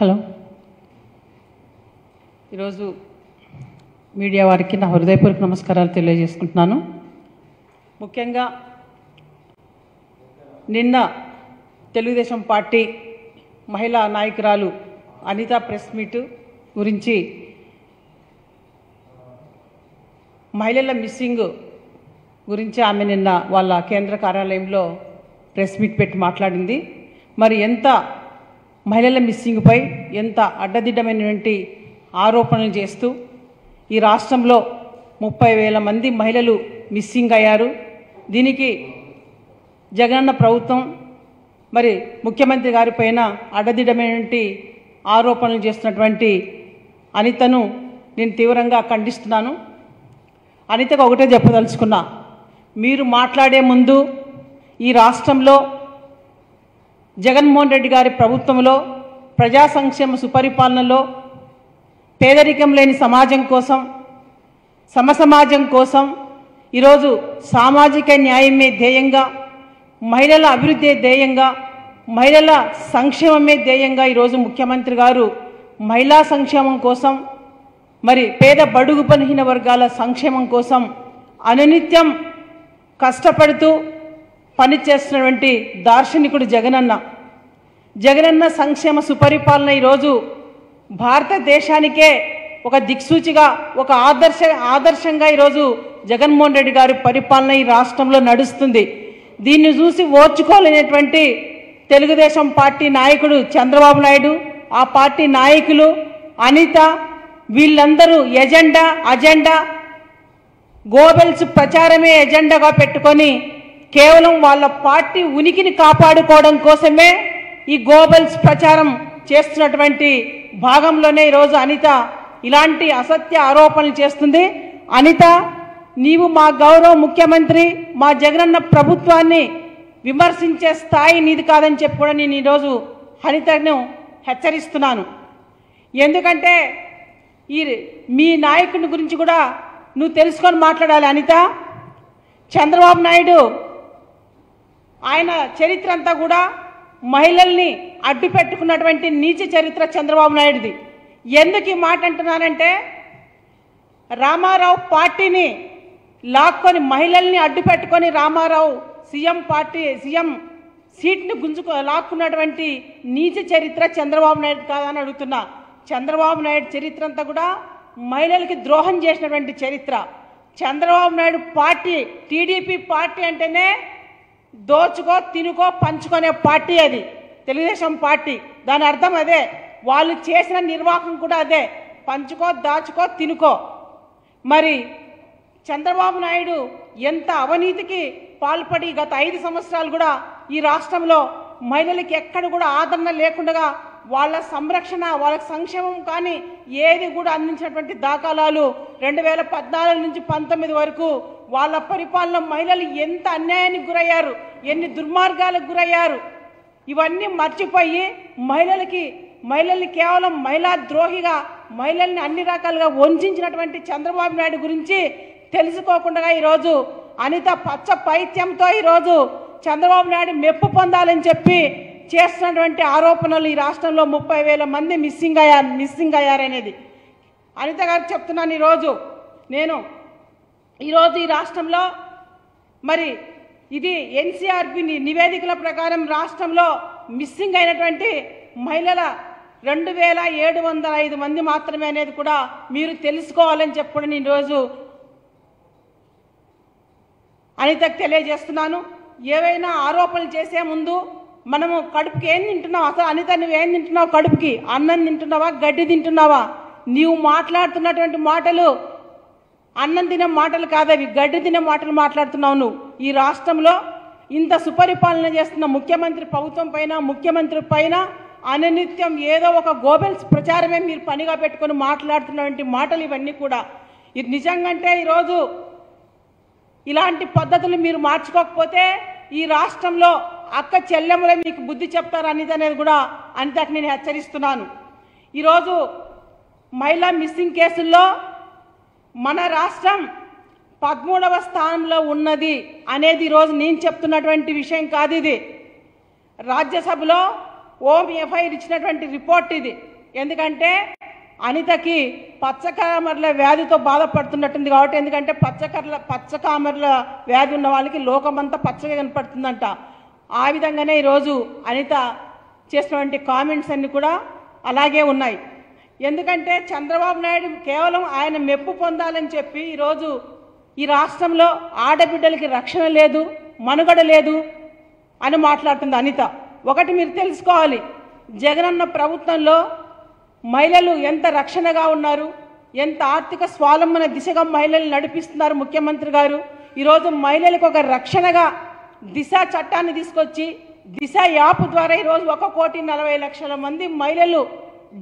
Hello. ఈరోజు media వారికి నా హృదయపూర్వక నమస్కారాలు తెలియజేసుకుంటున్నాను. ముఖ్యంగా నిన్న తెలుగుదేశం పార్టీ మహిళా నాయకురాలు అనిత ప్రెస్ మీట్ గురించి మహిళల మిస్సింగ్ గురించి ఆమె నిన్న వాళ్ళ కేంద్ర కార్యాలయంలో ప్రెస్ మీట్ పెట్టి మాట్లాడింది. మరి ఎంత మహిళల మిస్సింగ్పై ఎంత అడ్డదిడ్డమైనటువంటి ఆరోపణలు చేస్తూ ఈ రాష్ట్రంలో ముప్పై వేల మంది మహిళలు మిస్సింగ్ అయ్యారు. దీనికి జగనన్న ప్రభుత్వం మరి ముఖ్యమంత్రి గారి పైన అడ్డదిడ్డమైనటువంటి ఆరోపణలు చేస్తున్నటువంటి అనితను నేను తీవ్రంగా ఖండిస్తున్నాను. అనితకు ఒకటే చెప్పదలుచుకున్నా మీరు మాట్లాడే ముందు ఈ రాష్ట్రంలో జగన్మోహన్ రెడ్డి గారి ప్రభుత్వంలో ప్రజా సంక్షేమ సుపరిపాలనలో పేదరికం లేని సమాజం కోసం సమసమాజం కోసం ఈరోజు సామాజిక న్యాయమే ధ్యేయంగా మహిళల అభివృద్ధి ధ్యేయంగా మహిళల సంక్షేమమే ధ్యేయంగా ఈరోజు ముఖ్యమంత్రి గారు మహిళా సంక్షేమం కోసం మరి పేద బడుగు బలహీన వర్గాల సంక్షేమం కోసం అనునిత్యం కష్టపడుతూ పనిచేస్తున్నటువంటి దార్శనికుడు జగనన్న. జగనన్న సంక్షేమ సుపరిపాలన ఈరోజు భారతదేశానికే ఒక దిక్సూచిగా ఒక ఆదర్శ ఆదర్శంగా ఈరోజు జగన్మోహన్ రెడ్డి గారి పరిపాలన ఈ రాష్ట్రంలో నడుస్తుంది. దీన్ని చూసి ఓర్చుకోలేనటువంటి తెలుగుదేశం పార్టీ నాయకుడు చంద్రబాబు నాయుడు ఆ పార్టీ నాయకులు అనిత వీళ్ళందరూ ఎజెండా అజెండా గోబెల్స్ ప్రచారమే ఎజెండాగా పెట్టుకొని కేవలం వాళ్ళ పార్టీ ఉనికిని కాపాడుకోవడం కోసమే ఈ గోబల్స్ ప్రచారం చేస్తున్నటువంటి భాగంలోనే ఈరోజు అనిత ఇలాంటి అసత్య ఆరోపణలు చేస్తుంది. అనిత నీవు మా గౌరవ ముఖ్యమంత్రి మా జగనన్న ప్రభుత్వాన్ని విమర్శించే స్థాయి నీది కాదని చెప్పి కూడా నేను ఈరోజు అనితను హెచ్చరిస్తున్నాను. ఎందుకంటే ఈ మీ నాయకుని గురించి కూడా నువ్వు తెలుసుకొని మాట్లాడాలి అనిత. చంద్రబాబు నాయుడు ఆయన చరిత్ర అంతా కూడా మహిళల్ని అడ్డు పెట్టుకున్నటువంటి నీచ చరిత్ర చంద్రబాబు నాయుడుది. ఎందుకు ఈ మాట అంటున్నానంటే రామారావు పార్టీని లాక్కొని మహిళల్ని అడ్డు పెట్టుకొని రామారావు సీఎం పార్టీ సీఎం సీట్ని గుంజుకు లాక్కున్నటువంటి నీచ చరిత్ర చంద్రబాబు నాయుడు కాదని అడుగుతున్నా. చంద్రబాబు నాయుడు చరిత్ర అంతా కూడా మహిళలకి ద్రోహం చేసినటువంటి చరిత్ర. Chandrababu Naidu party TDP party అంటేనే దోచుకో తినుకో పంచుకునే పార్టీ అది. తెలుగుదేశం పార్టీ. దాని అర్థం అదే. వాళ్ళు చేసిన నిర్వాహకం కూడా అదే. పంచుకో దాచుకో తినుకో. మరి చంద్రబాబు నాయుడు ఎంత అవినీతికి పాల్పడి గత ఐదు సంవత్సరాలు కూడా ఈ రాష్ట్రంలో మహిళలకి ఎక్కడ కూడా ఆదరణ లేకుండా వాళ్ళ సంరక్షణ వాళ్ళ సంక్షేమం కానీ ఏది కూడా అందించినటువంటి దాఖలాలు రెండు వేల పద్నాలుగు నుంచి పంతొమ్మిది వరకు వాళ్ళ పరిపాలన మహిళలు ఎంత అన్యాయానికి గురయ్యారు ఎన్ని దుర్మార్గాలకు గురయ్యారు ఇవన్నీ మర్చిపోయి మహిళలకి మహిళల్ని కేవలం మహిళా ద్రోహిగా మహిళల్ని అన్ని రకాలుగా వంచినటువంటి చంద్రబాబు నాయుడు గురించి తెలుసుకోకుండా ఈరోజు అనిత పచ్చ పైత్యంతో ఈరోజు చంద్రబాబు నాయుడు మెప్పు పొందాలని చెప్పి చేస్తున్నటువంటి ఆరోపణలు ఈ రాష్ట్రంలో ముప్పై వేల మంది మిస్సింగ్ అయ్యారు మిస్సింగ్ అయ్యారనేది. అనిత గారు చెప్తున్నాను ఈరోజు. నేను ఈరోజు ఈ రాష్ట్రంలో మరి ఇది ఎన్సీఆర్పి నివేదికల ప్రకారం రాష్ట్రంలో మిస్సింగ్ అయినటువంటి మహిళల రెండు వేల ఏడు వందల ఐదు మంది మాత్రమే అనేది కూడా మీరు తెలుసుకోవాలని చెప్పి నేను ఈరోజు అనితకు తెలియజేస్తున్నాను. ఏవైనా ఆరోపణలు చేసే ముందు మనము కడుపుకి ఏం తింటున్నావు? అసలు అనిత నువ్వు ఏం తింటున్నావు కడుపుకి? అన్నం తింటున్నావా? గడ్డి తింటున్నావా? నీవు మాట్లాడుతున్నటువంటి మాటలు అన్నం తినే మాటలు కాదవి గడ్డి తినే మాటలు మాట్లాడుతున్నావు నువ్వు. ఈ రాష్ట్రంలో ఇంత సుపరిపాలన చేస్తున్న ముఖ్యమంత్రి ప్రభుత్వం పైన ముఖ్యమంత్రి పైన అననిత్యం ఏదో ఒక గోబెల్స్ ప్రచారమే మీరు పనిగా పెట్టుకొని మాట్లాడుతున్నటువంటి మాటలు ఇవన్నీ కూడా. ఇది నిజంగంటే ఈరోజు ఇలాంటి పద్ధతులు మీరు మార్చుకోకపోతే ఈ రాష్ట్రంలో అక్క చెల్లెములే మీకు బుద్ధి చెప్తారు అనేది అనేది కూడా అనితకు నేను హెచ్చరిస్తున్నాను. ఈరోజు మహిళా మిస్సింగ్ కేసుల్లో మన రాష్ట్రం పదమూడవ స్థానంలో ఉన్నది అనేది ఈరోజు నేను చెప్తున్నటువంటి విషయం కాదు ఇది. రాజ్యసభలో ఓం ఎఫ్ఐఆర్ ఇచ్చినటువంటి రిపోర్ట్ ఇది. ఎందుకంటే అనితకి పచ్చకామర్ల వ్యాధితో బాధపడుతున్నట్టుంది కాబట్టి ఎందుకంటే పచ్చకర్ల పచ్చకామర్ల వ్యాధి ఉన్న వాళ్ళకి లోకమంతా పచ్చగా కనపడుతుందంట. ఆ విధంగానే ఈరోజు అనిత చేసినటువంటి కామెంట్స్ అన్నీ కూడా అలాగే ఉన్నాయి. ఎందుకంటే చంద్రబాబు నాయుడు కేవలం ఆయన మెప్పు పొందాలని చెప్పి ఈరోజు ఈ రాష్ట్రంలో ఆడబిడ్డలకి రక్షణ లేదు మనుగడ లేదు అని మాట్లాడుతుంది అనిత. ఒకటి మీరు తెలుసుకోవాలి జగనన్న ప్రభుత్వంలో మహిళలు ఎంత రక్షణగా ఉన్నారు ఎంత ఆర్థిక స్వాలంబన దిశగా మహిళలు నడిపిస్తున్నారు ముఖ్యమంత్రి గారు. ఈరోజు మహిళలకు ఒక రక్షణగా దిశ చట్టాన్ని తీసుకొచ్చి దిశ యాప్ ద్వారా ఈరోజు ఒక కోటి నలభై లక్షల మంది మహిళలు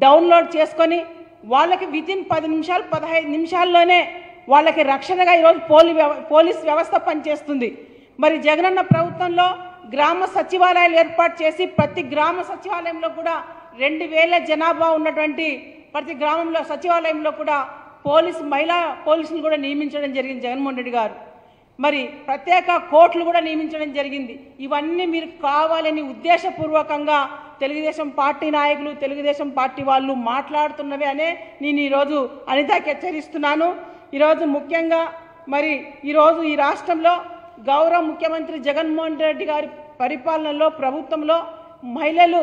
డౌన్లోడ్ చేసుకొని వాళ్ళకి వితిన్ పది నిమిషాలు పదహైదు నిమిషాల్లోనే వాళ్ళకి రక్షణగా ఈరోజు పోలీ వ్యవ పోలీస్ వ్యవస్థ పనిచేస్తుంది. మరి జగనన్న ప్రభుత్వంలో గ్రామ సచివాలయాలు ఏర్పాటు చేసి ప్రతి గ్రామ సచివాలయంలో కూడా రెండు వేల జనాభా ఉన్నటువంటి ప్రతి గ్రామంలో సచివాలయంలో కూడా పోలీస్ మహిళా పోలీసులు కూడా నియమించడం జరిగింది జగన్మోహన్ రెడ్డి గారు. మరి ప్రత్యేక కోర్టులు కూడా నియమించడం జరిగింది. ఇవన్నీ మీరు కావాలని ఉద్దేశపూర్వకంగా తెలుగుదేశం పార్టీ నాయకులు తెలుగుదేశం పార్టీ వాళ్ళు మాట్లాడుతున్నవే అనే నేను ఈరోజు అనితకి హెచ్చరిస్తున్నాను. ఈరోజు ముఖ్యంగా మరి ఈరోజు ఈ రాష్ట్రంలో గౌరవ ముఖ్యమంత్రి జగన్మోహన్ రెడ్డి గారి పరిపాలనలో ప్రభుత్వంలో మహిళలు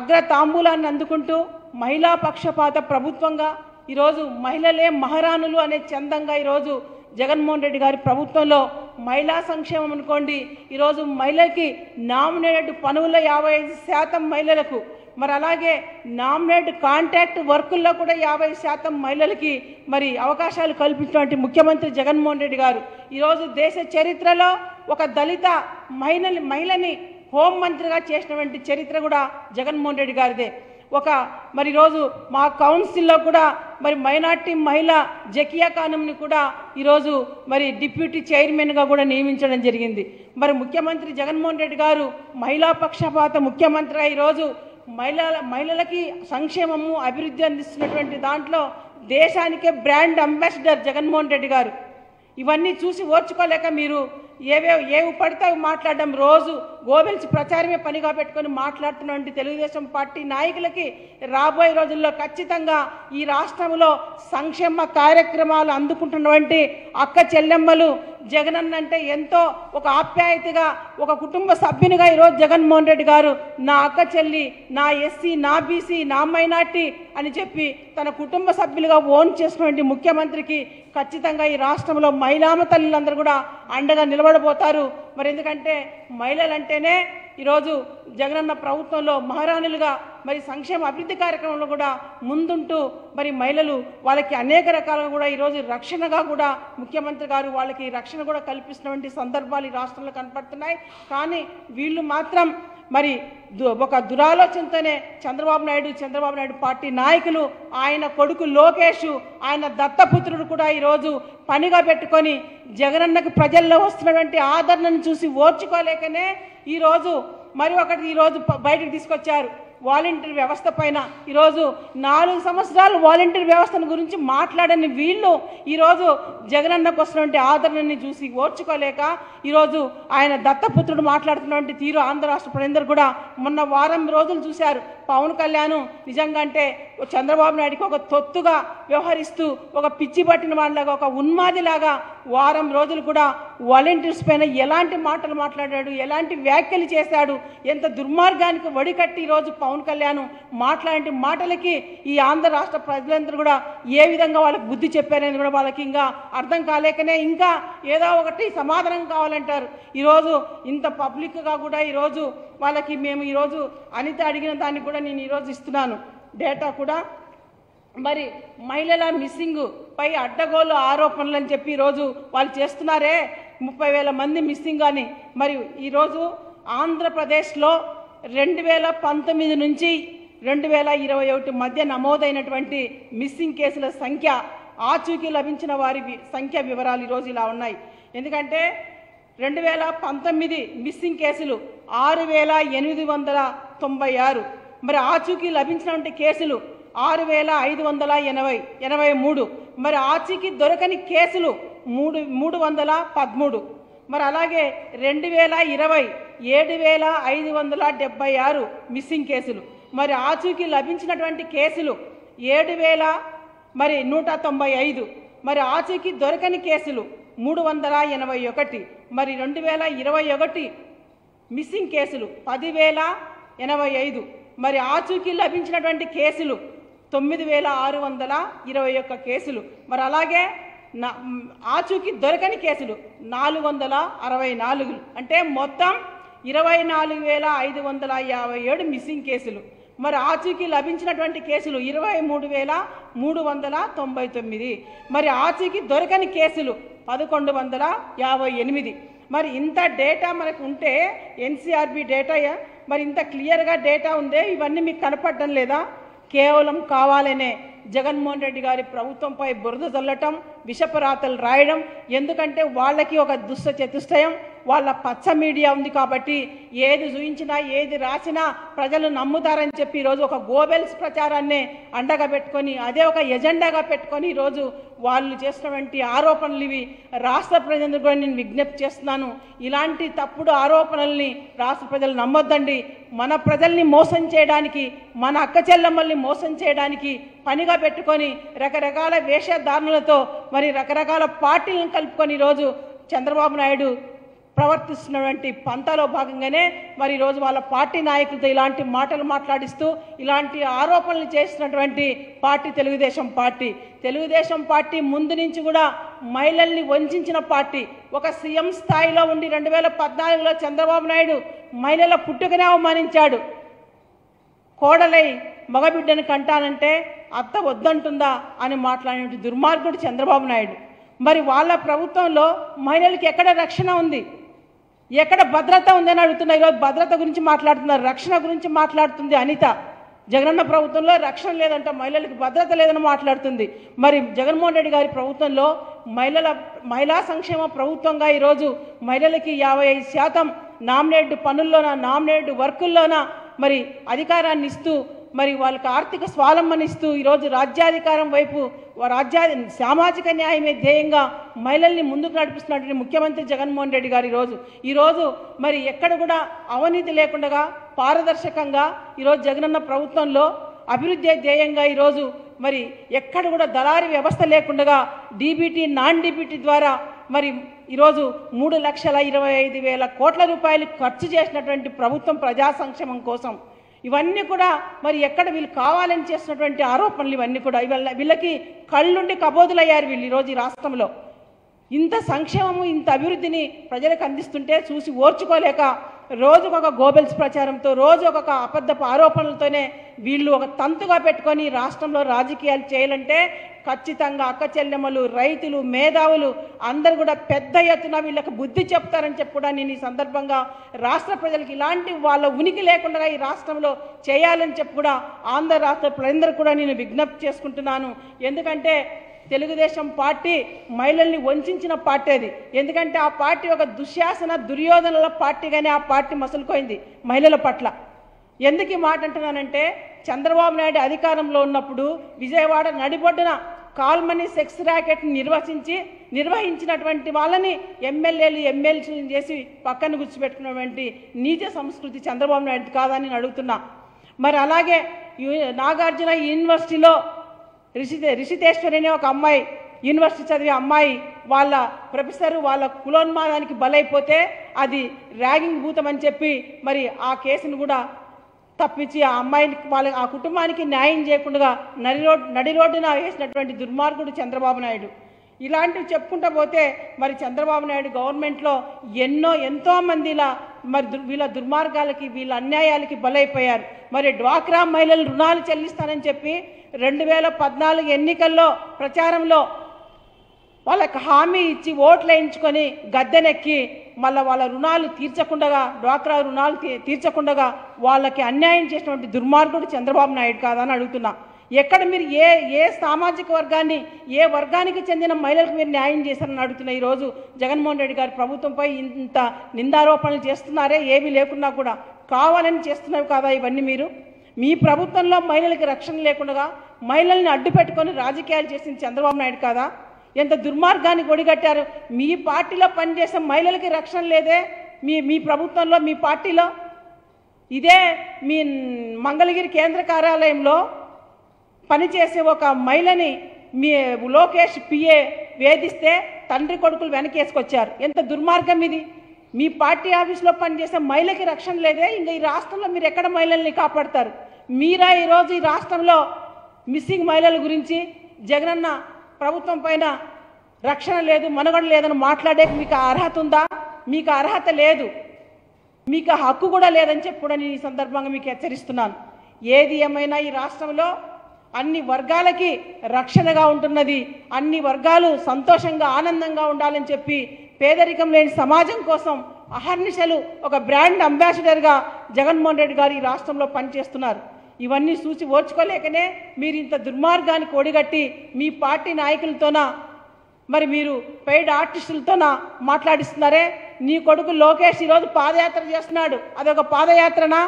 అగ్రతాంబూలాన్ని అందుకుంటూ మహిళా పక్షపాత ప్రభుత్వంగా ఈరోజు మహిళలే మహారాణులు అనే చందంగా ఈరోజు జగన్మోహన్ రెడ్డి గారి ప్రభుత్వంలో మహిళా సంక్షేమం అనుకోండి ఈరోజు మహిళకి నామినేటెడ్ పనుల్లో యాభై ఐదు శాతం మహిళలకు మరి అలాగే నామినేట్ కాంట్రాక్ట్ వర్కుల్లో కూడా యాభై శాతం మహిళలకి మరి అవకాశాలు కల్పించినటువంటి ముఖ్యమంత్రి జగన్మోహన్ రెడ్డి గారు. ఈరోజు దేశ చరిత్రలో ఒక దళిత మహిళని మహిళని హోంమంత్రిగా చేసినటువంటి చరిత్ర కూడా జగన్మోహన్ రెడ్డి గారిదే. ఒక మరి రోజు మా కౌన్సిల్లో కూడా మరి మైనార్టీ మహిళ జకియా ఖానంని కూడా ఈరోజు మరి డిప్యూటీ చైర్మన్గా కూడా నియమించడం జరిగింది. మరి ముఖ్యమంత్రి జగన్మోహన్ రెడ్డి గారు మహిళా పక్షపాత ముఖ్యమంత్రిగా ఈరోజు మహిళల మహిళలకి సంక్షేమము అభివృద్ధి అందిస్తున్నటువంటి దాంట్లో దేశానికే బ్రాండ్ అంబాసిడర్ జగన్మోహన్ రెడ్డి గారు. ఇవన్నీ చూసి ఓర్చుకోలేక మీరు ఏవే ఏవి పడితే మాట్లాడడం రోజు గోబెల్స్ ప్రచారమే పనిగా పెట్టుకొని మాట్లాడుతున్నటువంటి తెలుగుదేశం పార్టీ నాయకులకి. రాబోయే రోజుల్లో ఖచ్చితంగా ఈ రాష్ట్రంలో సంక్షేమ కార్యక్రమాలు అందుకుంటున్నటువంటి అక్క చెల్లెమ్మలు జగన్ అంటే ఎంతో ఒక ఆప్యాయతగా ఒక కుటుంబ సభ్యునిగా ఈరోజు జగన్మోహన్ రెడ్డి గారు నా అక్క చెల్లి నా ఎస్సీ నా బీసీ నా మైనార్టీ అని చెప్పి తన కుటుంబ సభ్యులుగా ఓన్ చేసినటువంటి ముఖ్యమంత్రికి ఖచ్చితంగా ఈ రాష్ట్రంలో మహిళామ తల్లులందరూ కూడా అండగా నిలబడబోతారు. మరి ఎందుకంటే మహిళలంటేనే ఈరోజు జగనన్న ప్రభుత్వంలో మహారాణులుగా మరి సంక్షేమ అభివృద్ధి కార్యక్రమంలో కూడా ముందుంటూ మరి మహిళలు వాళ్ళకి అనేక రకాలుగా కూడా ఈరోజు రక్షణగా కూడా ముఖ్యమంత్రి గారు వాళ్ళకి రక్షణ కూడా కల్పిస్తున్నటువంటి సందర్భాలు ఈ రాష్ట్రంలో కనపడుతున్నాయి. కానీ వీళ్ళు మాత్రం మరి దు- ఒక దురాలోచనతోనే చంద్రబాబు నాయుడు చంద్రబాబు నాయుడు పార్టీ నాయకులు ఆయన కొడుకు లోకేష్ ఆయన దత్తపుత్రుడు కూడా ఈరోజు పనిగా పెట్టుకొని జగనన్నకు ప్రజల్లో వస్తున్నటువంటి ఆదరణను చూసి ఓర్చుకోలేకనే ఈరోజు మరి ఒకటి ఈరోజు బయటకు తీసుకొచ్చారు. వాలంటీర్ వ్యవస్థ పైన ఈరోజు నాలుగు సంవత్సరాలు వాలంటీర్ వ్యవస్థను గురించి మాట్లాడని వీళ్ళు ఈరోజు జగనన్నకు వస్తున్నటువంటి ఆదరణని చూసి ఓర్చుకోలేక ఈరోజు ఆయన దత్తపుత్రుడు మాట్లాడుతున్నటువంటి తీరు ఆంధ్ర రాష్ట్ర ప్రజలందరూ కూడా మొన్న వారం రోజులు చూశారు. పవన్ కళ్యాణ్ నిజంగా అంటే చంద్రబాబు నాయుడికి ఒక తొత్తుగా వ్యవహరిస్తూ ఒక పిచ్చి పట్టిన వాళ్ళగా ఒక ఉన్మాదిలాగా వారం రోజులు కూడా వాలంటీర్స్ పైన ఎలాంటి మాటలు మాట్లాడాడు ఎలాంటి వ్యాఖ్యలు చేశాడు ఎంత దుర్మార్గానికి వడికట్టి ఈరోజు పవన్ కళ్యాణ్ మాట్లాడే మాటలకి ఈ ఆంధ్ర రాష్ట్ర ప్రజలందరూ కూడా ఏ విధంగా వాళ్ళకి బుద్ధి చెప్పారని కూడా వాళ్ళకి ఇంకా అర్థం కాలేకనే ఇంకా ఏదో ఒకటి సమాధానం కావాలంటారు. ఈరోజు ఇంత పబ్లిక్గా కూడా ఈరోజు వాళ్ళకి మేము ఈరోజు అనిత అడిగిన దాన్ని కూడా నేను ఈరోజు ఇస్తున్నాను. డేటా కూడా. మరి మహిళల మిస్సింగ్ పై అడ్డగోలు ఆరోపణలు అని చెప్పి ఈరోజు వాళ్ళు చేస్తున్నారే. ముప్పై వేల మంది మిస్సింగ్ అని. మరి ఈరోజు ఆంధ్రప్రదేశ్లో రెండు వేల పంతొమ్మిది నుంచి రెండు వేల ఇరవై ఒకటి మధ్య నమోదైనటువంటి మిస్సింగ్ కేసుల సంఖ్య ఆచూకీ లభించిన వారి సంఖ్య వివరాలు ఈరోజు ఇలా ఉన్నాయి. ఎందుకంటే రెండు వేల పంతొమ్మిది మిస్సింగ్ కేసులు ఆరు వేల ఎనిమిది వందల తొంభై ఆరు. మరి ఆచూకీ లభించినటువంటి కేసులు ఆరు వేల ఐదు వందల ఎనభై ఎనభై మూడు. మరి ఆచూకీ దొరకని కేసులు మూడు మూడు వందల పదమూడు. మరి అలాగే రెండు వేల ఇరవై ఏడు వేల ఐదు వందల డెబ్బై ఆరు మిస్సింగ్ కేసులు. మరి ఆచూకీ లభించినటువంటి కేసులు ఏడు వేల మరి నూట తొంభై ఐదు. మరి ఆచూకీ దొరకని కేసులు మూడు వందల ఎనభై ఒకటి. మరి రెండు వేల ఇరవై ఒకటి మిస్సింగ్ కేసులు పదివేల ఎనభై ఐదు. మరి ఆచూకీ లభించినటువంటి కేసులు తొమ్మిది వేల ఆరు వందల ఇరవై ఒక్క కేసులు. మరి అలాగే నా ఆచూకీ దొరకని కేసులు నాలుగు వందల అరవై నాలుగు. అంటే మొత్తం ఇరవై నాలుగు వేల ఐదు వందల యాభై ఏడు మిస్సింగ్ కేసులు. మరి ఆచూకీ లభించినటువంటి కేసులు ఇరవై మూడు వేల మూడు వందల తొంభై తొమ్మిది. మరి ఆచూకీ దొరకని కేసులు పదకొండు వందల యాభై ఎనిమిది. మరి ఇంత డేటా మనకు ఉంటే ఎన్సీఆర్బి డేటా మరి ఇంత క్లియర్గా డేటా ఉందే ఇవన్నీ మీకు కనపడడం లేదా? కేవలం కావాలనే జగన్మోహన్ రెడ్డి గారి ప్రభుత్వంపై బురద చల్లటం విషపరాతలు రాయడం ఎందుకంటే వాళ్ళకి ఒక దుష్ట చతుష్టయం. వాళ్ళ పచ్చ మీడియా ఉంది కాబట్టి ఏది చూయించినా ఏది రాసినా ప్రజలు నమ్ముతారని చెప్పి ఈరోజు ఒక గోబెల్స్ ప్రచారాన్నే అండగా పెట్టుకొని అదే ఒక ఎజెండాగా పెట్టుకొని ఈరోజు వాళ్ళు చేసినటువంటి ఆరోపణలు ఇవి రాష్ట్ర ప్రజలకు కూడా నేను విజ్ఞప్తి చేస్తున్నాను. ఇలాంటి తప్పుడు ఆరోపణల్ని రాష్ట్ర ప్రజలు నమ్మొద్దండి. మన ప్రజల్ని మోసం చేయడానికి మన అక్క చెల్లెమ్మల్ని మోసం చేయడానికి పనిగా పెట్టుకొని రకరకాల వేషధారణలతో మరి రకరకాల పార్టీలను కలుపుకొని ఈరోజు చంద్రబాబు నాయుడు ప్రవర్తిస్తున్నటువంటి పంతాలో భాగంగానే మరి ఈరోజు వాళ్ళ పార్టీ నాయకులతో ఇలాంటి మాటలు మాట్లాడిస్తూ ఇలాంటి ఆరోపణలు చేసినటువంటి party Telugu Desam party. Telugu Desam party ముందు నుంచి కూడా మహిళల్ని వంచిన పార్టీ. ఒక సీఎం స్థాయిలో ఉండి రెండు వేల పద్నాలుగులో చంద్రబాబు నాయుడు మహిళల పుట్టుకనే అవమానించాడు. కోడలై మగబిడ్డను కంటానంటే అత్త వద్దంటుందా అని మాట్లాడిన దుర్మార్గుడు చంద్రబాబు నాయుడు. మరి వాళ్ళ ప్రభుత్వంలో మహిళలకి ఎక్కడ రక్షణ ఉంది? ఎక్కడ భద్రత ఉందని అడుగుతున్నా. ఈరోజు భద్రత గురించి మాట్లాడుతున్నారు రక్షణ గురించి మాట్లాడుతుంది అనిత. జగనన్న ప్రభుత్వంలో రక్షణ లేదంట మహిళలకు భద్రత లేదని మాట్లాడుతుంది. మరి జగన్మోహన్ రెడ్డి గారి ప్రభుత్వంలో మహిళల మహిళా సంక్షేమ ప్రభుత్వంగా ఈరోజు మహిళలకి యాభై ఐదు శాతం నామినేట్ పనుల్లోన నామినేట్ వర్కుల్లోన మరి అధికారాన్ని ఇస్తూ మరి వాళ్ళకి ఆర్థిక స్వాలంబనిస్తూ ఈరోజు రాజ్యాధికారం వైపు రాజ్యా సామాజిక న్యాయమే ధ్యేయంగా మహిళల్ని ముందుకు నడిపిస్తున్నటువంటి ముఖ్యమంత్రి జగన్మోహన్ రెడ్డి గారు ఈరోజు. ఈరోజు మరి ఎక్కడ కూడా అవినీతి లేకుండా పారదర్శకంగా ఈరోజు జగనన్న ప్రభుత్వంలో అభివృద్ధి ధ్యేయంగా ఈరోజు మరి ఎక్కడ కూడా దళారీ వ్యవస్థ లేకుండా డీబీటీ నాన్ డీబీటీ ద్వారా మరి ఈరోజు మూడు లక్షల ఇరవై ఐదు వేల కోట్ల రూపాయలు ఖర్చు చేసినటువంటి ప్రభుత్వం ప్రజా సంక్షేమం కోసం ఇవన్నీ కూడా మరి ఎక్కడ వీళ్ళు కావాలని చేసినటువంటి ఆరోపణలు ఇవన్నీ కూడా ఇవాళ వీళ్ళకి కళ్ళుండి కబోదులయ్యారు వీళ్ళు ఈరోజు ఈ రాష్ట్రంలో. ఇంత సంక్షేమము ఇంత అభివృద్ధిని ప్రజలకు అందిస్తుంటే చూసి ఓర్చుకోలేక రోజుకొక గోబెల్స్ ప్రచారంతో రోజు ఒక అబద్ధపు ఆరోపణలతోనే వీళ్ళు ఒక తంతుగా పెట్టుకొని రాష్ట్రంలో రాజకీయాలు చేయాలంటే ఖచ్చితంగా అక్క చెల్లెమ్మలు రైతులు మేధావులు అందరూ కూడా పెద్ద ఎత్తున వీళ్ళకి బుద్ధి చెప్తారని చెప్పి కూడా నేను ఈ సందర్భంగా రాష్ట్ర ప్రజలకు ఇలాంటి వాళ్ళ ఉనికి లేకుండా ఈ రాష్ట్రంలో చేయాలని చెప్పి కూడా ఆంధ్ర రాష్ట్ర ప్రజలందరూ కూడా నేను విజ్ఞప్తి చేసుకుంటున్నాను. ఎందుకంటే తెలుగుదేశం పార్టీ మహిళల్ని వంచిన పార్టీ అది. ఎందుకంటే ఆ పార్టీ ఒక దుశ్శాసన దుర్యోధనల పార్టీగానే ఆ పార్టీ మసులుకోయింది మహిళల పట్ల. ఎందుకు ఈ మాట అంటున్నానంటే చంద్రబాబు నాయుడు అధికారంలో ఉన్నప్పుడు విజయవాడ నడిబొడ్డున కాల్మనీ సెక్స్ ర్యాకెట్ని నిర్వచించి నిర్వహించినటువంటి వాళ్ళని ఎమ్మెల్యేలు ఎమ్మెల్సీలు చేసి పక్కన గుర్చిపెట్టుకున్నటువంటి నీచ సంస్కృతి చంద్రబాబు నాయుడు కాదని అడుగుతున్నా. మరి అలాగే నాగార్జున యూనివర్సిటీలో రిషితే రిషితేశ్వరి అనే ఒక అమ్మాయి యూనివర్సిటీ చదివే అమ్మాయి వాళ్ళ ప్రొఫెసర్ వాళ్ళ కులోన్మాదానికి బలైపోతే అది ర్యాగింగ్ భూతం అని చెప్పి మరి ఆ కేసును కూడా తప్పించి ఆ అమ్మాయిని వాళ్ళ ఆ కుటుంబానికి న్యాయం చేయకుండా నడి రోడ్ నడి రోడ్డున వేసినటువంటి దుర్మార్గుడు చంద్రబాబు నాయుడు. ఇలాంటివి చెప్పుకుంటూ పోతే మరి చంద్రబాబు నాయుడు గవర్నమెంట్లో ఎన్నో ఎంతోమంది ఇలా మరి దుర్- వీళ్ళ దుర్మార్గాలకి వీళ్ళ అన్యాయాలకి బలైపోయారు. మరి డ్వాక్రా మహిళలు రుణాలు చెల్లిస్తానని చెప్పి రెండు వేల పద్నాలుగు ఎన్నికల్లో ప్రచారంలో వాళ్ళకి హామీ ఇచ్చి ఓట్లు వేయించుకొని గద్దెనెక్కి మళ్ళీ వాళ్ళ రుణాలు తీర్చకుండా డ్వాక్రా రుణాలు తీ- తీర్చకుండా వాళ్ళకి అన్యాయం చేసినటువంటి దుర్మార్గుడు చంద్రబాబు నాయుడు కాదని అడుగుతున్నా. ఎక్కడ మీరు ఏ ఏ సామాజిక వర్గాన్ని ఏ వర్గానికి చెందిన మహిళలకు మీరు న్యాయం చేశారని అడుగుతున్న ఈరోజు జగన్మోహన్ రెడ్డి గారి ప్రభుత్వంపై ఇంత నిందారోపణలు చేస్తున్నారే ఏమీ లేకున్నా కూడా. కావాలని చేస్తున్నారు కాదా ఇవన్నీ మీరు? మీ ప్రభుత్వంలో మహిళలకి రక్షణ లేకుండా మహిళల్ని అడ్డు పెట్టుకొని రాజకీయాలు చేసింది చంద్రబాబు నాయుడు కాదా? ఎంత దుర్మార్గాన్ని ఒడిగట్టారు మీ పార్టీలో పనిచేసే మహిళలకి రక్షణ లేదే? మీ మీ ప్రభుత్వంలో మీ పార్టీలో? ఇదే మీ మంగళగిరి కేంద్ర కార్యాలయంలో పనిచేసే ఒక మహిళని మీ లోకేష్ పిఏ వేధిస్తే తండ్రి కొడుకులు వెనకేసుకొచ్చారు. ఎంత దుర్మార్గం ఇది? మీ పార్టీ ఆఫీస్లో పనిచేసే మహిళకి రక్షణ లేదే ఇంకా ఈ రాష్ట్రంలో మీరు ఎక్కడ మహిళల్ని కాపాడతారు? మీరా ఈరోజు ఈ రాష్ట్రంలో మిస్సింగ్ మహిళల గురించి జగనన్న ప్రభుత్వం పైన రక్షణ లేదు మనుగడ లేదని మాట్లాడే మీకు అర్హత ఉందా? మీకు అర్హత లేదు. మీకు ఆ హక్కు కూడా లేదని చెప్పి కూడా నేను ఈ సందర్భంగా మీకు హెచ్చరిస్తున్నాను. ఏది ఏమైనా ఈ రాష్ట్రంలో అన్ని వర్గాలకి రక్షణగా ఉంటున్నది. అన్ని వర్గాలు సంతోషంగా ఆనందంగా ఉండాలని చెప్పి పేదరికం లేని సమాజం కోసం అహర్నిశలు ఒక బ్రాండ్ అంబాసిడర్గా జగన్మోహన్ రెడ్డి గారు ఈ రాష్ట్రంలో పనిచేస్తున్నారు. ఇవన్నీ చూసి ఓర్చుకోలేకనే మీరు ఇంత దుర్మార్గానికి ఒడిగట్టి మీ పార్టీ నాయకులతోన మరి మీరు పెయిడ్ ఆర్టిస్టులతోన మాట్లాడిస్తున్నారే? నీ కొడుకు లోకేష్ ఈరోజు పాదయాత్ర చేస్తున్నాడు. అదొక పాదయాత్రనా?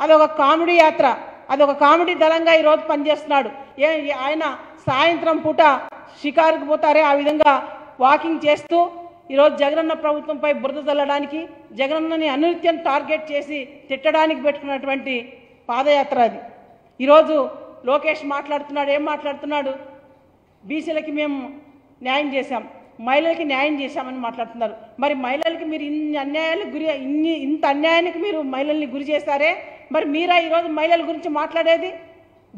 అదొక కామెడీ యాత్ర. అదొక కామెడీ దళంగా ఈరోజు పనిచేస్తున్నాడు. ఏ ఆయన సాయంత్రం పూట షికారుకు పోతారే ఆ విధంగా వాకింగ్ చేస్తూ ఈరోజు జగనన్న ప్రభుత్వంపై బురద చల్లడానికి జగనన్నని అనునిత్యం టార్గెట్ చేసి తిట్టడానికి పెట్టుకున్నటువంటి పాదయాత్ర అది. ఈరోజు లోకేష్ మాట్లాడుతున్నాడు ఏం మాట్లాడుతున్నాడు? బీసీలకి మేము న్యాయం చేశాం మహిళలకి న్యాయం చేశామని మాట్లాడుతున్నారు. మరి మహిళలకి మీరు ఇన్ని అన్యాయాలకు గురి ఇన్ని ఇంత అన్యాయానికి మీరు మహిళల్ని గురి చేశారే? మరి మీరా ఈరోజు మహిళల గురించి మాట్లాడేది?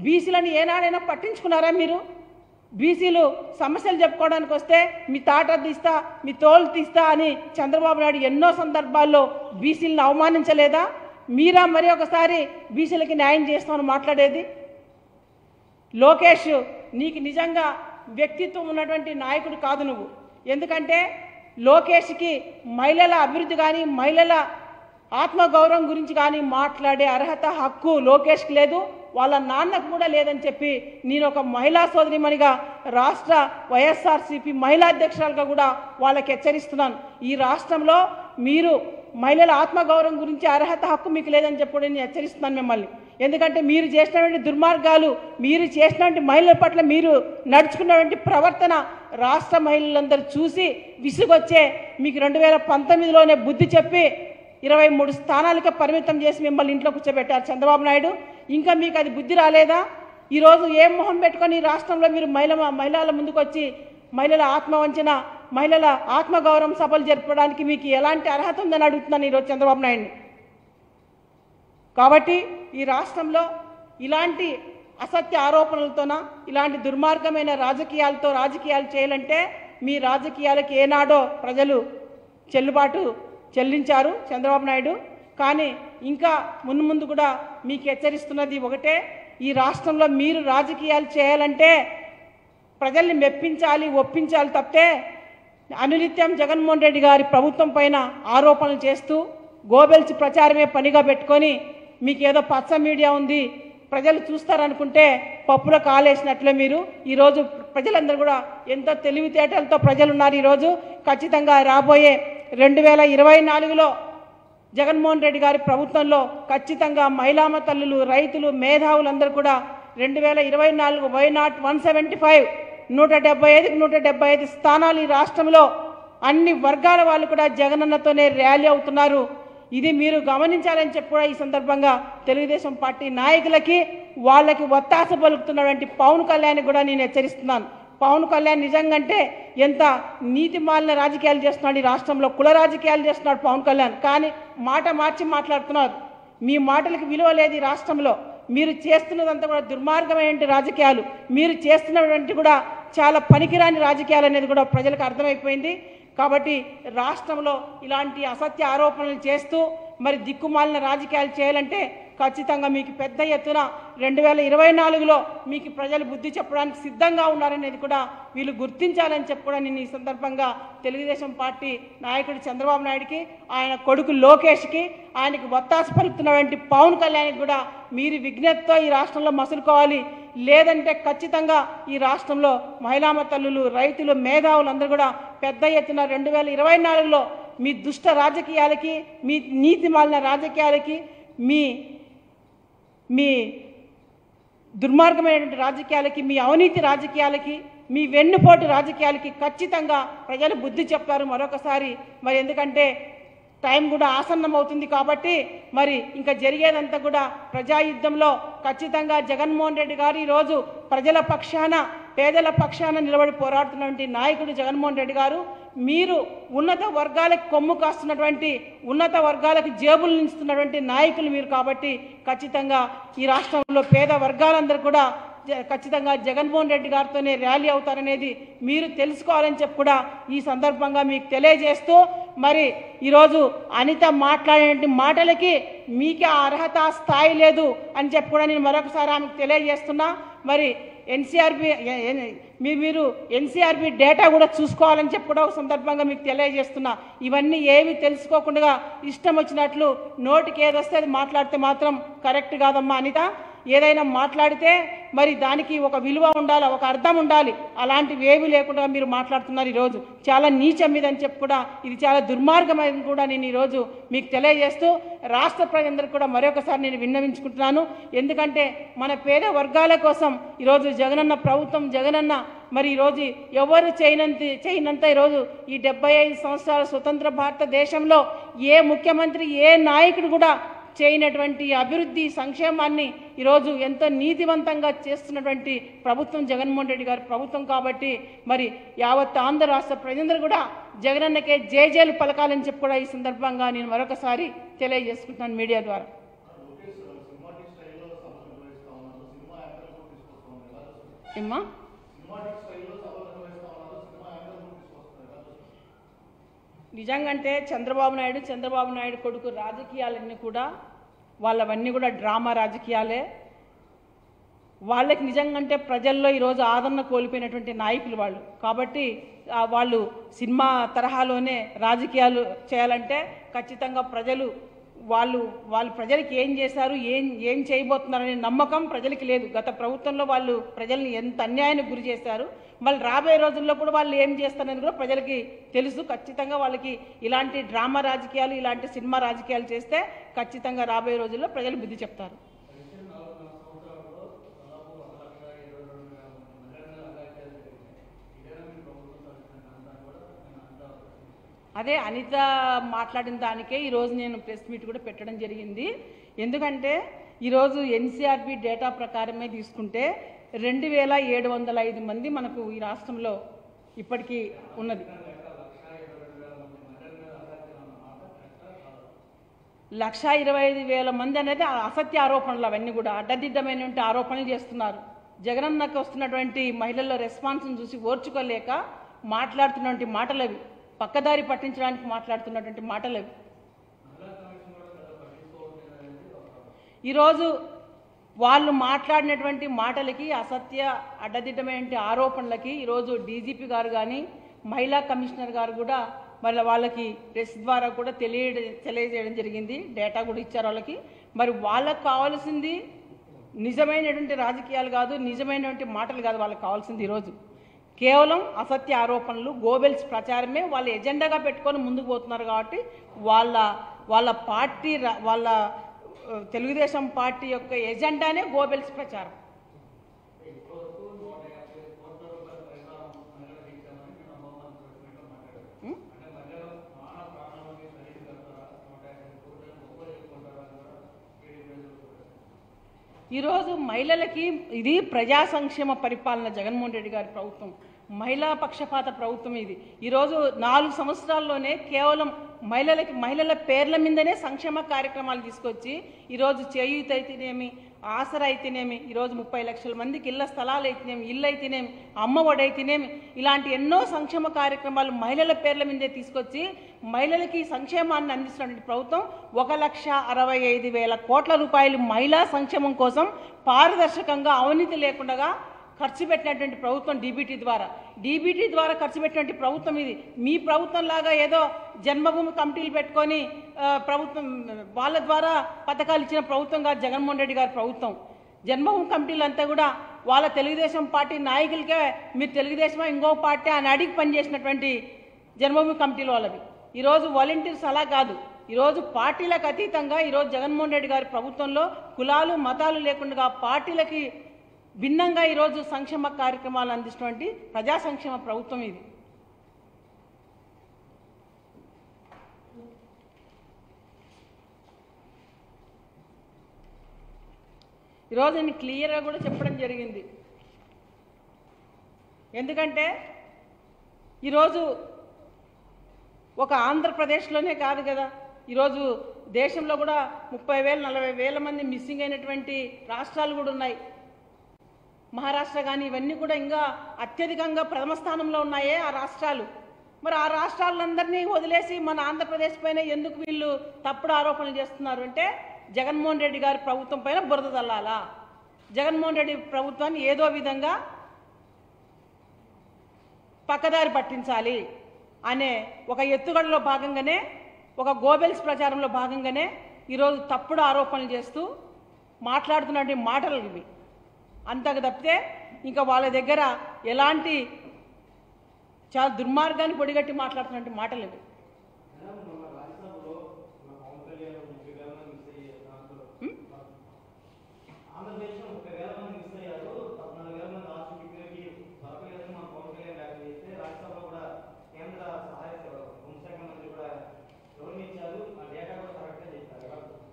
బీసీలను ఏనాడైనా పట్టించుకున్నారా మీరు? బీసీలు సమస్యలు చెప్పుకోవడానికి వస్తే మీ తాట తీస్తా మీ తోలు తీస్తా అని చంద్రబాబు నాయుడు ఎన్నో సందర్భాల్లో బీసీలను అవమానించలేదా? మీరా మరి ఒకసారి బీసీలకి న్యాయం చేస్తామని మాట్లాడేది? లోకేష్ నీకు నిజంగా వ్యక్తిత్వం ఉన్నటువంటి నాయకుడు కాదు నువ్వు. ఎందుకంటే లోకేష్కి మహిళల అభివృద్ధి కానీ మహిళల ఆత్మగౌరవం గురించి కానీ మాట్లాడే అర్హత హక్కు లోకేష్కి లేదు. వాళ్ళ నాన్నకు కూడా లేదని చెప్పి నేను ఒక మహిళా సోదరిమణిగా రాష్ట్ర వైఎస్ఆర్సీపీ మహిళా అధ్యక్షురాలుగా కూడా వాళ్ళకి హెచ్చరిస్తున్నాను. ఈ రాష్ట్రంలో మీరు మహిళల ఆత్మగౌరవం గురించి అర్హత హక్కు మీకు లేదని చెప్పి నేను హెచ్చరిస్తున్నాను మిమ్మల్ని. ఎందుకంటే మీరు చేసినటువంటి దుర్మార్గాలు మీరు చేసినటువంటి మహిళల పట్ల మీరు నడుచుకున్నటువంటి ప్రవర్తన రాష్ట్ర మహిళలందరూ చూసి విసుగొచ్చే మీకు రెండు వేల పంతొమ్మిదిలోనే బుద్ధి చెప్పి ఇరవై మూడు స్థానాలకే పరిమితం చేసి మిమ్మల్ని ఇంట్లో కూర్చోబెట్టారు చంద్రబాబు నాయుడు. ఇంకా మీకు అది బుద్ధి రాలేదా? ఈరోజు ఏం మొహం పెట్టుకొని ఈ రాష్ట్రంలో మీరు మహిళ మహిళల ముందుకు వచ్చి మహిళల ఆత్మవంచన మహిళల ఆత్మగౌరవం సభలు జరపడానికి మీకు ఎలాంటి అర్హత ఉందని అడుగుతున్నాను ఈరోజు చంద్రబాబు నాయుడిని. కాబట్టి ఈ రాష్ట్రంలో ఇలాంటి అసత్య ఆరోపణలతోన ఇలాంటి దుర్మార్గమైన రాజకీయాలతో రాజకీయాలు చేయాలంటే మీ రాజకీయాలకు ఏనాడో ప్రజలు చెల్లుబాటు చెల్లించారు చంద్రబాబు నాయుడు. కానీ ఇంకా మున్ను ముందు కూడా మీకు హెచ్చరిస్తున్నది ఒకటే ఈ రాష్ట్రంలో మీరు రాజకీయాలు చేయాలంటే ప్రజల్ని మెప్పించాలి ఒప్పించాలి తప్పితే అనునిత్యం జగన్మోహన్ రెడ్డి గారి ప్రభుత్వం పైన ఆరోపణలు చేస్తూ గోబెల్చి ప్రచారమే పనిగా పెట్టుకొని మీకు ఏదో పచ్చ మీడియా ఉంది ప్రజలు చూస్తారనుకుంటే పప్పులో కాలేసినట్లే మీరు. ఈరోజు ప్రజలందరూ కూడా ఎంతో తెలివితేటలతో ప్రజలు ఉన్నారు ఈరోజు. ఖచ్చితంగా రాబోయే రెండు వేల ఇరవై నాలుగులో జగన్మోహన్ రెడ్డి గారి ప్రభుత్వంలో ఖచ్చితంగా మహిళామ తల్లులు రైతులు మేధావులందరూ కూడా రెండు వేల ఇరవై నాలుగు why not one seventy five నూట డెబ్బై ఐదుకి నూట డెబ్బై ఐదు స్థానాలు ఈ రాష్ట్రంలో అన్ని వర్గాల వాళ్ళు కూడా జగనన్నతోనే ర్యాలీ అవుతున్నారు. ఇది మీరు గమనించాలని చెప్పి కూడా ఈ సందర్భంగా తెలుగుదేశం పార్టీ నాయకులకి వాళ్ళకి ఒత్తాస పలుకుతున్నటువంటి పవన్ కళ్యాణ్ కూడా నేను హెచ్చరిస్తున్నాను. పవన్ కళ్యాణ్ నిజంగంటే ఎంత నీతిమాలిన రాజకీయాలు చేస్తున్నాడు ఈ రాష్ట్రంలో కుల రాజకీయాలు చేస్తున్నాడు పవన్ కళ్యాణ్. కానీ మాట మార్చి మాట్లాడుతున్నారు. మీ మాటలకు విలువ లేదు ఈ రాష్ట్రంలో. మీరు చేస్తున్నదంతా కూడా దుర్మార్గమైన రాజకీయాలు. మీరు చేస్తున్నటువంటి కూడా చాలా పనికిరాని రాజకీయాలు అనేది కూడా ప్రజలకు అర్థమైపోయింది. కాబట్టి రాష్ట్రంలో ఇలాంటి అసత్య ఆరోపణలు చేస్తూ మరి దిక్కుమాలిన రాజకీయాలు చేయాలంటే ఖచ్చితంగా మీకు పెద్ద ఎత్తున రెండు వేల ఇరవై నాలుగులో మీకు ప్రజలు బుద్ధి చెప్పడానికి సిద్ధంగా ఉన్నారనేది కూడా వీళ్ళు గుర్తించాలని చెప్పి కూడా నేను ఈ సందర్భంగా తెలుగుదేశం పార్టీ నాయకుడు చంద్రబాబు నాయుడికి ఆయన కొడుకు లోకేష్కి ఆయనకి ఒత్తాస పలుకుతున్నటువంటి పవన్ కళ్యాణ్కి కూడా మీరు విజ్ఞతతో ఈ రాష్ట్రంలో మసులుకోవాలి. లేదంటే ఖచ్చితంగా ఈ రాష్ట్రంలో మహిళామ తల్లులు రైతులు మేధావులు అందరూ కూడా పెద్ద ఎత్తున రెండు వేల ఇరవై నాలుగులో మీ దుష్ట రాజకీయాలకి మీ నీతి మాలిన రాజకీయాలకి మీ మీ దుర్మార్గమైనటువంటి రాజకీయాలకి మీ అవినీతి రాజకీయాలకి మీ వెన్నుపోటు రాజకీయాలకి ఖచ్చితంగా ప్రజలు బుద్ధి చెప్తారు మరొకసారి. మరి ఎందుకంటే టైం కూడా ఆసన్నం అవుతుంది కాబట్టి మరి ఇంకా జరిగేదంతా కూడా ప్రజాయుద్ధంలో ఖచ్చితంగా జగన్మోహన్ రెడ్డి గారు ఈరోజు ప్రజల పక్షాన పేదల పక్షాన నిలబడి పోరాడుతున్నటువంటి నాయకుడు జగన్మోహన్ రెడ్డి గారు. మీరు ఉన్నత వర్గాలకు కొమ్ము కాస్తున్నటువంటి ఉన్నత వర్గాలకు జేబులు నించుతున్నటువంటి నాయకులు మీరు కాబట్టి ఖచ్చితంగా ఈ రాష్ట్రంలో పేద వర్గాలందరూ కూడా జ- ఖచ్చితంగా జగన్మోహన్ రెడ్డి గారితోనే ర్యాలీ అవుతారనేది మీరు తెలుసుకోవాలని చెప్పి కూడా ఈ సందర్భంగా మీకు తెలియజేస్తూ మరి ఈరోజు అనిత మాట్లాడిన మాటలకి మీకే ఆ అర్హత స్థాయి లేదు అని చెప్పి కూడా నేను మరొకసారి ఆమెకు తెలియజేస్తున్నా. మరి ఎన్సీఆర్పి మీరు మీరు ఎన్సీఆర్బి డేటా కూడా చూసుకోవాలని చెప్పి కూడా ఒక సందర్భంగా మీకు తెలియజేస్తున్నా. ఇవన్నీ ఏమి తెలుసుకోకుండా ఇష్టం వచ్చినట్లు నోటికి ఏదొస్తే అది మాట్లాడితే మాత్రం కరెక్ట్ కాదమ్మా అనిత. ఏదైనా మాట్లాడితే మరి దానికి ఒక విలువ ఉండాలి ఒక అర్థం ఉండాలి. అలాంటివి ఏవి లేకుండా మీరు మాట్లాడుతున్నారు ఈరోజు. చాలా నీచం మీద అని చెప్పి కూడా ఇది చాలా దుర్మార్గమైన కూడా నేను ఈరోజు మీకు తెలియజేస్తూ రాష్ట్ర ప్రజలందరికీ కూడా మరొకసారి నేను విన్నవించుకుంటున్నాను. ఎందుకంటే మన పేద వర్గాల కోసం ఈరోజు జగనన్న ప్రభుత్వం జగనన్న మరి ఈరోజు ఎవరు చేయనంత చేయనంత ఈరోజు ఈ డెబ్బై ఐదు సంవత్సరాల స్వతంత్ర భారతదేశంలో ఏ ముఖ్యమంత్రి ఏ నాయకుడు కూడా చేయనటువంటి అభివృద్ధి సంక్షేమాన్ని ఈరోజు ఎంతో నీతివంతంగా చేస్తున్నటువంటి ప్రభుత్వం జగన్మోహన్ రెడ్డి గారి ప్రభుత్వం కాబట్టి మరి యావత్ ఆంధ్ర రాష్ట్ర ప్రజలందరూ కూడా జగనన్నకే జేజేలు పలకాలని చెప్పి కూడా ఈ సందర్భంగా నేను మరొకసారి తెలియజేసుకుంటున్నాను మీడియా ద్వారా. ఏమ్మా? నిజంగంటే చంద్రబాబు నాయుడు చంద్రబాబు నాయుడు కొడుకు రాజకీయాలన్నీ కూడా వాళ్ళవన్నీ కూడా డ్రామా రాజకీయాలే. వాళ్ళకి నిజంగంటే ప్రజల్లో ఈరోజు ఆదరణ కోల్పోయినటువంటి నాయకులు వాళ్ళు. కాబట్టి వాళ్ళు సినిమా తరహాలోనే రాజకీయాలు చేయాలంటే ఖచ్చితంగా ప్రజలు వాళ్ళు వాళ్ళు ప్రజలకి ఏం చేశారు ఏం ఏం చేయబోతున్నారనే నమ్మకం ప్రజలకి లేదు. గత ప్రభుత్వంలో వాళ్ళు ప్రజల్ని ఎంత అన్యాయానికి గురి చేశారు మళ్ళీ రాబోయే రోజుల్లో కూడా వాళ్ళు ఏం చేస్తారని కూడా ప్రజలకి తెలుసు. ఖచ్చితంగా వాళ్ళకి ఇలాంటి డ్రామా రాజకీయాలు ఇలాంటి సినిమా రాజకీయాలు చేస్తే ఖచ్చితంగా రాబోయే రోజుల్లో ప్రజలు బుద్ధి చెప్తారు. అదే అనిత మాట్లాడిన దానికే ఈరోజు నేను ప్రెస్ మీట్ కూడా పెట్టడం జరిగింది. ఎందుకంటే ఈరోజు ఎన్సీఆర్బి డేటా ప్రకారమే తీసుకుంటే రెండు వేల ఏడు వందల ఐదు మంది మనకు ఈ రాష్ట్రంలో ఇప్పటికీ ఉన్నది. లక్ష ఇరవై ఐదు వేల మంది అనేది అసత్య ఆరోపణలు అవన్నీ కూడా అడ్డదిడ్డమైనటువంటి ఆరోపణలు చేస్తున్నారు. జగనన్నకు వస్తున్నటువంటి మహిళల్లో రెస్పాన్స్ని చూసి ఓర్చుకోలేక మాట్లాడుతున్నటువంటి మాటలు అవి. పక్కదారి పట్టించడానికి మాట్లాడుతున్నటువంటి మాటలు అవి. ఈరోజు వాళ్ళు మాట్లాడినటువంటి మాటలకి అసత్య అడ్డదిడ్డమైనటువంటి ఆరోపణలకి ఈరోజు డీజీపీ గారు కానీ మహిళా కమిషనర్ గారు కూడా మరి వాళ్ళకి ప్రెస్ ద్వారా కూడా తెలియ తెలియజేయడం జరిగింది. డేటా కూడా ఇచ్చారు వాళ్ళకి. మరి వాళ్ళకు కావాల్సింది నిజమైనటువంటి రాజకీయాలు కాదు నిజమైనటువంటి మాటలు కాదు వాళ్ళకి కావాల్సింది ఈరోజు. కేవలం అసత్య ఆరోపణలు గోబెల్స్ ప్రచారమే వాళ్ళ ఎజెండాగా పెట్టుకొని ముందుకు పోతున్నారు కాబట్టి వాళ్ళ వాళ్ళ పార్టీ వాళ్ళ తెలుగుదేశం పార్టీ యొక్క ఎజెండానే గోబెల్స్ ప్రచారం? ఈరోజు మహిళలకి ఇది ప్రజా సంక్షేమ పరిపాలన జగన్మోహన్ రెడ్డి గారి ప్రభుత్వం. మహిళా పక్షపాత ప్రభుత్వం ఇది. ఈరోజు నాలుగు సంవత్సరాల్లోనే కేవలం మహిళలకి మహిళల పేర్ల మీదనే సంక్షేమ కార్యక్రమాలు తీసుకొచ్చి ఈరోజు చేయూత అయితేనేమి ఆసరా అయితేనేమి ఈరోజు ముప్పై లక్షల మందికి ఇళ్ళ స్థలాలు అయితేనేమి ఇల్లు అయితేనేమి అమ్మఒడి అయితేనేమి ఇలాంటి ఎన్నో సంక్షేమ కార్యక్రమాలు మహిళల పేర్ల మీదే తీసుకొచ్చి మహిళలకి సంక్షేమాన్ని అందిస్తున్నటువంటి ప్రభుత్వం ఒక లక్ష అరవై ఐదు వేల కోట్ల రూపాయలు మహిళా సంక్షేమం కోసం పారదర్శకంగా అవినీతి లేకుండా ఖర్చు పెట్టినటువంటి ప్రభుత్వం డీబీటీ ద్వారా. డీబీటీ ద్వారా ఖర్చు పెట్టినటువంటి ప్రభుత్వం ఇది. మీ ప్రభుత్వం లాగా ఏదో జన్మభూమి కమిటీలు పెట్టుకొని ప్రభుత్వం వాళ్ళ ద్వారా పథకాలు ఇచ్చిన ప్రభుత్వం కాదు జగన్మోహన్ రెడ్డి గారి ప్రభుత్వం. జన్మభూమి కమిటీలు అంతా కూడా వాళ్ళ తెలుగుదేశం పార్టీ నాయకులకే మీరు తెలుగుదేశమే ఇంకో పార్టీ అని అడిగి పనిచేసినటువంటి జన్మభూమి కమిటీల వాళ్ళవి. ఈరోజు వాలంటీర్స్ అలా కాదు. ఈరోజు పార్టీలకు అతీతంగా ఈరోజు జగన్మోహన్ రెడ్డి గారి ప్రభుత్వంలో కులాలు మతాలు లేకుండా పార్టీలకి భిన్నంగా ఈరోజు సంక్షేమ కార్యక్రమాలు అందిస్తున్నటువంటి ప్రజా సంక్షేమ ప్రభుత్వం ఇది. ఈరోజు నేను క్లియర్గా కూడా చెప్పడం జరిగింది. ఎందుకంటే ఈరోజు ఒక ఆంధ్రప్రదేశ్లోనే కాదు కదా. ఈరోజు దేశంలో కూడా ముప్పై వేలు నలభై వేల మంది మిస్సింగ్ అయినటువంటి రాష్ట్రాలు కూడా ఉన్నాయి. మహారాష్ట్ర కానీ ఇవన్నీ కూడా ఇంకా అత్యధికంగా ప్రథమ స్థానంలో ఉన్నాయే ఆ రాష్ట్రాలు. మరి ఆ రాష్ట్రాలందరినీ వదిలేసి మన ఆంధ్రప్రదేశ్ పైన ఎందుకు వీళ్ళు తప్పుడు ఆరోపణలు చేస్తున్నారు అంటే జగన్మోహన్ రెడ్డి గారి ప్రభుత్వం పైన బురద తల్లాలా జగన్మోహన్ రెడ్డి ప్రభుత్వాన్ని ఏదో విధంగా పక్కదారి పట్టించాలి అనే ఒక ఎత్తుగడలో భాగంగానే ఒక గోబెల్స్ ప్రచారంలో భాగంగానే ఈరోజు తప్పుడు ఆరోపణలు చేస్తూ మాట్లాడుతున్నటువంటి మాటలు ఇవి. అంతకు తప్పితే ఇంకా వాళ్ళ దగ్గర ఎలాంటి చాలా దుర్మార్గాన్ని పొడిగట్టి మాట్లాడుతున్నటువంటి మాటలు ఇవి.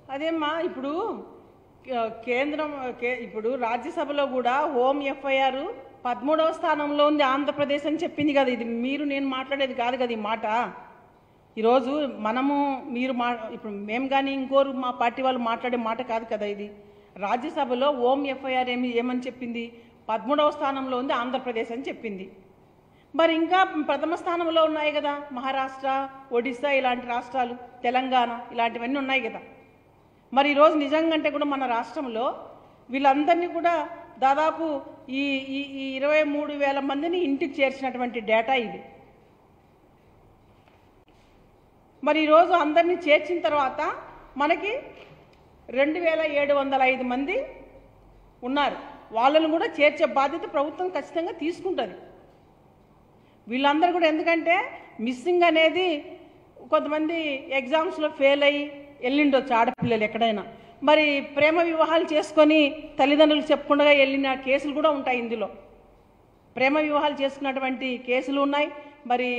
అదేమ్మా ఇప్పుడు కేంద్రం కే- ఇప్పుడు రాజ్యసభలో కూడా హోమ్ ఎఫ్ఐఆర్ పదమూడవ స్థానంలో ఉంది ఆంధ్రప్రదేశ్ అని చెప్పింది కదా. ఇది మీరు నేను మాట్లాడేది కాదు కదా ఈ మాట. ఈరోజు మనము మీరు మా ఇప్పుడు మేము కానీ ఇంకోరు మా పార్టీ వాళ్ళు మాట్లాడే మాట కాదు కదా ఇది. రాజ్యసభలో ఓం ఎఫ్ఐఆర్ ఏమి ఏమని చెప్పింది? పదమూడవ స్థానంలో ఉంది ఆంధ్రప్రదేశ్ అని చెప్పింది. మరి ఇంకా ప్రథమ స్థానంలో ఉన్నాయి కదా. మహారాష్ట్ర ఒడిశా ఇలాంటి రాష్ట్రాలు తెలంగాణ ఇలాంటివన్నీ ఉన్నాయి కదా. మరి ఈరోజు నిజంగా అంటే కూడా మన రాష్ట్రంలో వీళ్ళందరినీ కూడా దాదాపు ఈ ఈ ఈ ఇరవై మూడు వేల మందిని ఇంటికి చేర్చినటువంటి డేటా ఇది. మరి ఈరోజు అందరినీ చేర్చిన తర్వాత మనకి రెండు వేల ఏడు వందల ఐదు మంది ఉన్నారు. వాళ్ళను కూడా చేర్చే బాధ్యత ప్రభుత్వం ఖచ్చితంగా తీసుకుంటుంది. వీళ్ళందరూ కూడా ఎందుకంటే మిస్సింగ్ అనేది కొంతమంది ఎగ్జామ్స్లో ఫెయిల్ అయ్యి వెళ్ళిండొచ్చు ఆడపిల్లలు ఎక్కడైనా. మరి ప్రేమ వివాహాలు చేసుకొని తల్లిదండ్రులు చెప్పకుండా వెళ్ళిన కేసులు కూడా ఉంటాయి ఇందులో. ప్రేమ వివాహాలు చేసుకున్నటువంటి కేసులు ఉన్నాయి. మరి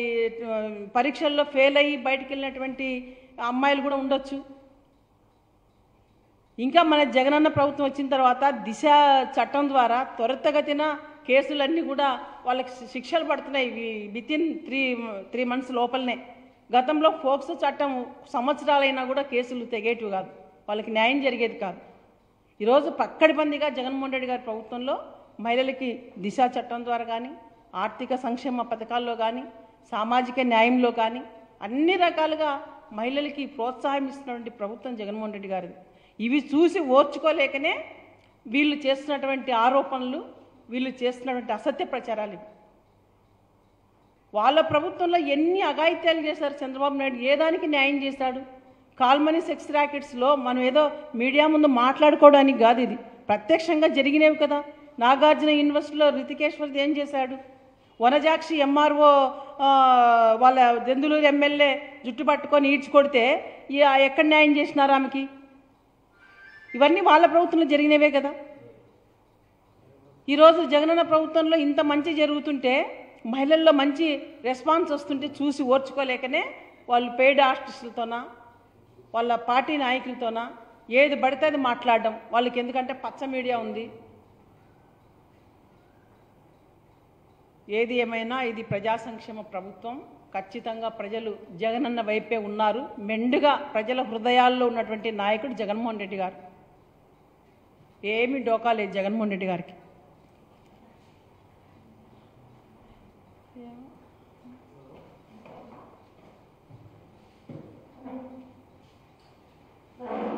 పరీక్షల్లో ఫెయిల్ అయ్యి బయటికి వెళ్ళినటువంటి అమ్మాయిలు కూడా ఉండొచ్చు. ఇంకా మన జగనన్న ప్రభుత్వం వచ్చిన తర్వాత దిశ చట్టం ద్వారా త్వరితగతిన కేసులన్నీ కూడా వాళ్ళకి శిక్షలు పడుతున్నాయి. Within three three months లోపలనే. గతంలో ఫోక్స్ చట్టం సంవత్సరాలైనా కూడా కేసులు తెగేటివి కాదు. వాళ్ళకి న్యాయం జరిగేది కాదు. ఈరోజు పక్కడిబందిగా జగన్మోహన్ రెడ్డి గారి ప్రభుత్వంలో మహిళలకి దిశ చట్టం ద్వారా కానీ ఆర్థిక సంక్షేమ పథకాల్లో కానీ సామాజిక న్యాయంలో కానీ అన్ని రకాలుగా మహిళలకి ప్రోత్సాహం ఇస్తున్నటువంటి ప్రభుత్వం జగన్మోహన్ రెడ్డి గారిది. ఇవి చూసి ఓర్చుకోలేకనే వీళ్ళు చేస్తున్నటువంటి ఆరోపణలు వీళ్ళు చేస్తున్నటువంటి అసత్య ప్రచారాలు ఇవి. వాళ్ళ ప్రభుత్వంలో ఎన్ని అఘాయిత్యాలు చేశారు చంద్రబాబు నాయుడు? ఏ దానికి న్యాయం చేశాడు? కాల్మనీ సెక్స్ ర్యాకెట్స్లో మనం ఏదో మీడియా ముందు మాట్లాడుకోవడానికి కాదు ఇది. ప్రత్యక్షంగా జరిగినవి కదా. నాగార్జున యూనివర్సిటీలో రితికేశ్వర్ది ఏం చేశాడు? వనజాక్షి ఎంఆర్ఓ వాళ్ళ దెందులూరు ఎమ్మెల్యే జుట్టు పట్టుకొని ఈడ్చుకొడితే ఎక్కడ న్యాయం చేసినారు ఆమెకి? ఇవన్నీ వాళ్ళ ప్రభుత్వంలో జరిగినవే కదా. ఈరోజు జగనన్న ప్రభుత్వంలో ఇంత మంచి జరుగుతుంటే మహిళల్లో మంచి రెస్పాన్స్ వస్తుంటే చూసి ఓర్చుకోలేకనే వాళ్ళు పెయిడ్ ఆర్టిస్టులతోన వాళ్ళ పార్టీ నాయకులతోనా ఏది పడితే అది మాట్లాడడం. వాళ్ళకి ఎందుకంటే పచ్చ మీడియా ఉంది. ఏది ఏమైనా ఇది ప్రజా సంక్షేమ ప్రభుత్వం. ఖచ్చితంగా ప్రజలు జగనన్న వైపే ఉన్నారు. మెండుగా ప్రజల హృదయాల్లో ఉన్నటువంటి నాయకుడు జగన్మోహన్ రెడ్డి గారు. ఏమీ డోకా లేదు జగన్మోహన్ రెడ్డి గారికి. Amen.